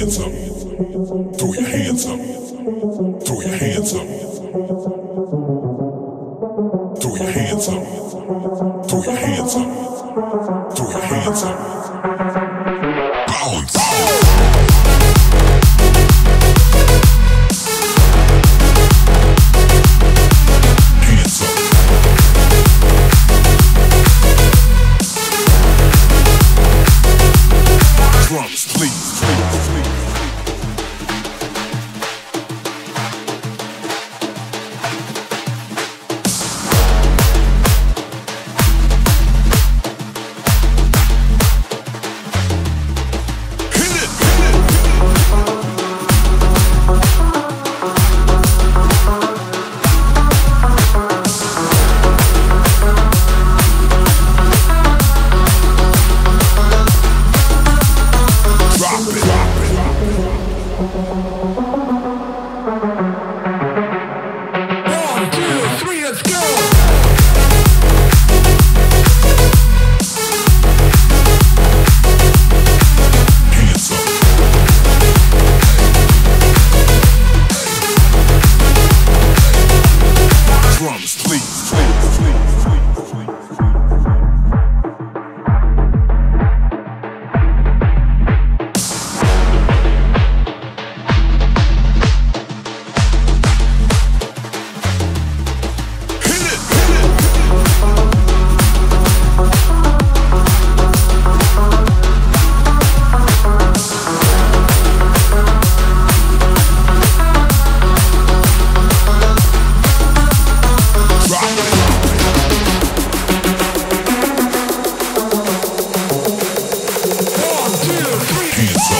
hands up. Throw your hands up. Throw your hands up. Throw your hands up. Throw your hands up. Throw your hands up. Please. please, please. drums, please, please. Hands up.